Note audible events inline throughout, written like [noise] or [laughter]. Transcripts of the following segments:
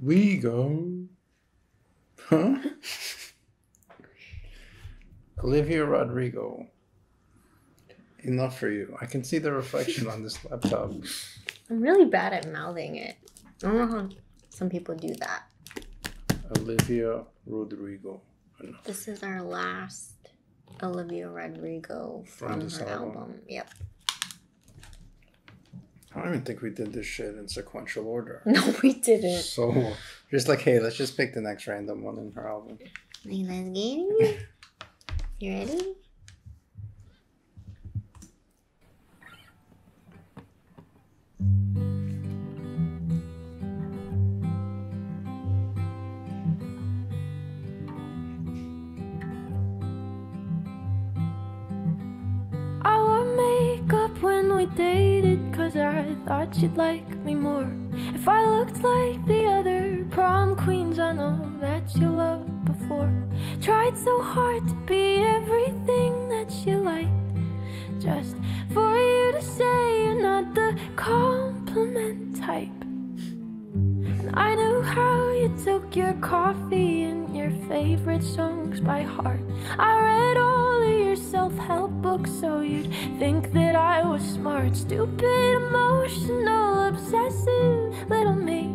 We go. Huh? Olivia Rodrigo. Enough for you. I can see the reflection on this laptop. I'm really bad at mouthing it. I don't know how some people do that. Olivia Rodrigo. This is our last Olivia Rodrigo From from, her album. album. Yep. I don't even think we did this shit in sequential order. [laughs] No, we didn't. So, just like, hey, let's just pick the next random one in her album. Let's get it. [laughs] You ready? We dated Cause I thought you'd like me more. If I looked like the other prom queens I know that you loved before. Tried so hard to be everything that you liked Just for you to say you're not the compliment type I knew how you took your coffee and your favorite songs by heart. I read all of your self help books so you'd think that I was smart. Stupid, emotional, obsessive little me.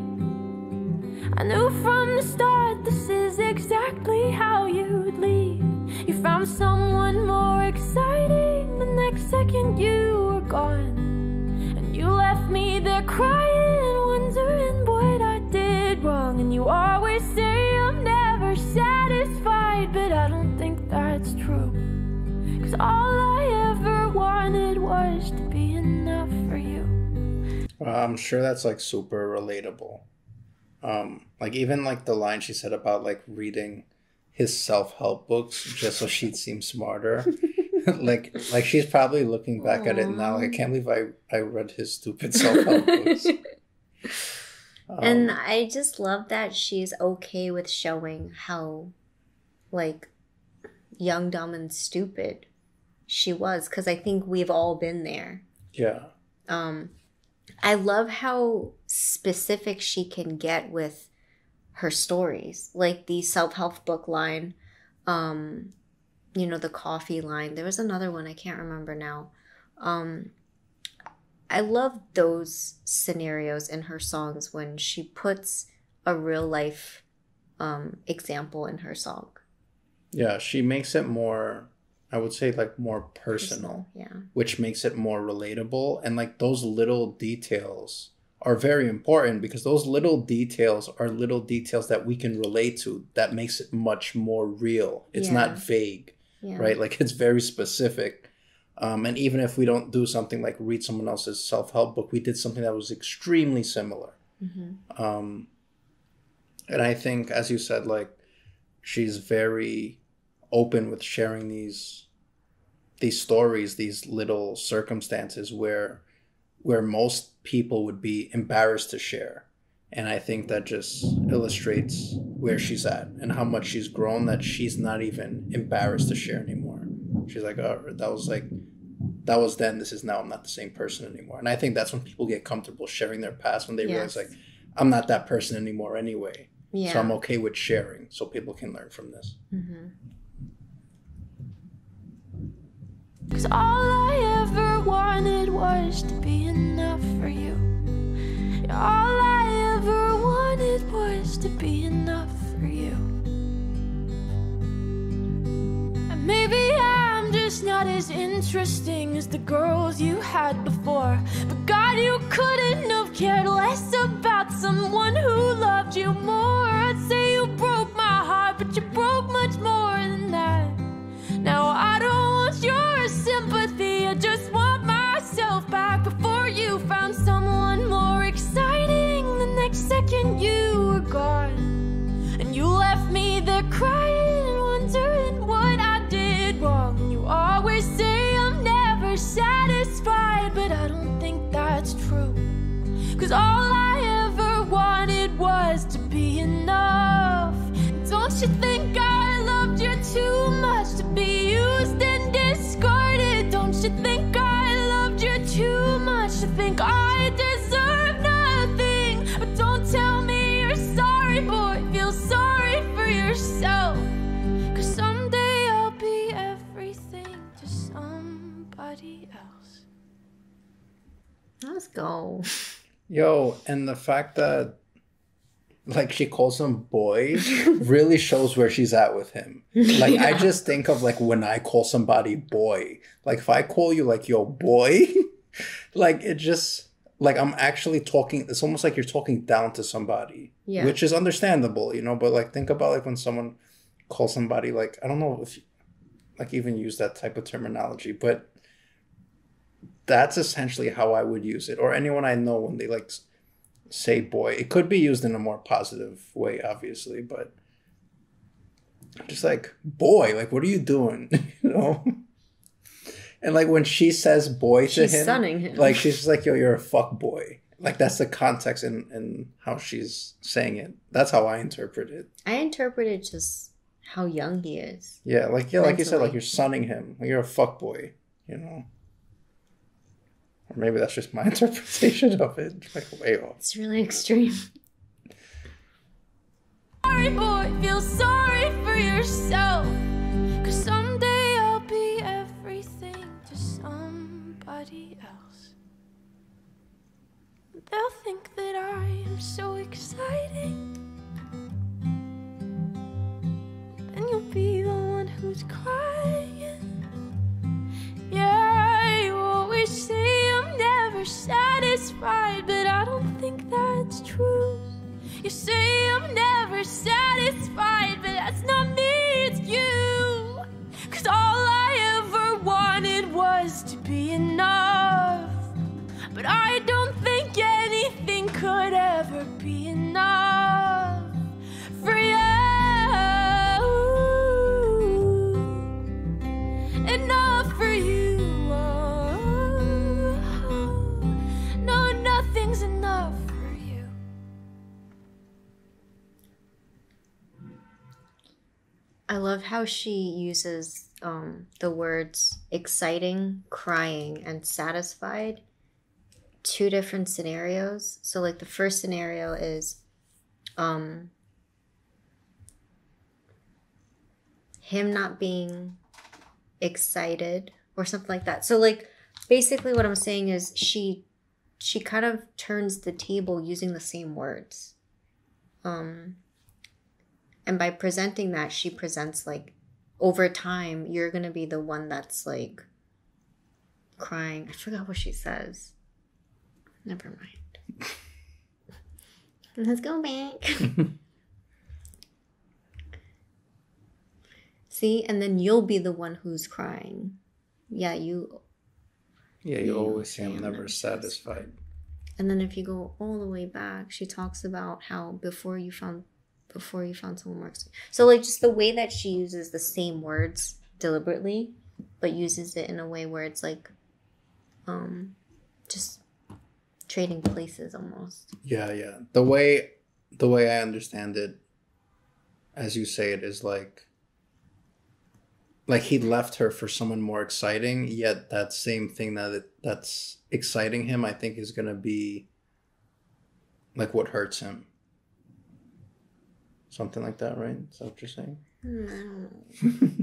I knew from the start this is exactly how you'd leave. You found someone more exciting the next second you were gone. And you left me there crying, you always say I'm never satisfied, but I don't think that's true. Cause all I ever wanted was to be enough for you. Well, I'm sure that's like super relatable. Um, like even like the line she said about like reading his self help books just so she'd seem smarter. [laughs] like like she's probably looking back at it now. Like, I can't believe I I read his stupid self help books. [laughs] Um, and I just love that she's okay with showing how, like, young, dumb, and stupid she was. Because I think we've all been there. yeah, Um, I love how specific she can get with her stories, like the self help book line. Um, you know, the coffee line. There was another one I can't remember now. Um, I love those scenarios in her songs when she puts a real life um, example in her song. yeah. She makes it more. I would say like more personal. Yeah. which makes it more relatable and like those little details are very important because those little details are little details that we can relate to that makes it much more real it's Yeah. not vague Yeah. right like it's very specific um, and even if we don't do something like read someone else's self-help book we did something that was extremely similar hmm um, and I think, as you said, like she's very open with sharing these these stories, these little circumstances where where most people would be embarrassed to share. And I think that just illustrates where she's at and how much she's grown that she's not even embarrassed to share anymore. She's like, oh, that was like, that was then, this is now, I'm not the same person anymore. And I think that's when people get comfortable sharing their past when they realize, like, I'm not that person anymore anyway. Yeah. So I'm okay with sharing so people can learn from this. hmm Cause all I ever wanted was to be enough for you. All I ever wanted was to be enough as interesting as the girls you had before. But God, you couldn't have cared less about someone who loved you more. I'd say you broke my heart, but you broke much more than that. Now I don't want your sympathy, I just want myself back before you found someone more exciting. The next second you should think I loved you too much to be used and discarded. Don't you think I loved you too much to think I deserve nothing? But don't tell me you're sorry, boy. Feel sorry for yourself. Cause someday I'll be everything to somebody else. Let's go. Yo, and the fact that like she calls him boy [laughs] really shows where she's at with him. Like I just think of like when I call somebody boy. Like if I call you like yo boy, [laughs] like it just like I'm actually talking it's almost like you're talking down to somebody. Yeah. Which is understandable, you know, but like think about like when someone calls somebody like I don't know if you, like even use that type of terminology, but that's essentially how I would use it. Or anyone I know when they like say boy. It could be used in a more positive way, obviously, but just like boy, like what are you doing? [laughs] you know? And like when she says boy to She's him, sunning him. like she's just like, yo, you're a fuck boy. Like that's the context and in how she's saying it. That's how I interpret it. I interpreted just how young he is. Yeah, like yeah, like you said, like you're sunning him. Like you're a fuck boy, you know. Or maybe that's just my [laughs] interpretation of it. Like way off. It's really extreme. Sorry, boy, feel sorry for yourself. Cause someday I'll be everything to somebody else. They'll think that I am so exciting. To be enough. I love how she uses um, the words exciting, crying, and satisfied. Two different scenarios. So, like, the first scenario is um, him not being excited or something like that. So, like, basically, what I'm saying is she she kind of turns the table using the same words. Um, and by presenting that she presents like over time you're gonna be the one that's like crying. I forgot what she says. Never mind. Let's go back. [laughs] See? And then you'll be the one who's crying. Yeah you Yeah, you Yeah, always say I'm never satisfied. and then if you go all the way back she talks about how before you found before you found someone more exciting. so like just the way that she uses the same words deliberately but uses it in a way where it's like um just trading places almost Yeah, yeah. The way the way I understand it, as you say it, is like like he left her for someone more exciting, yet that same thing that it, that's exciting him, I think, is gonna be like what hurts him. Something like that, right? Is that what you're saying? I don't know.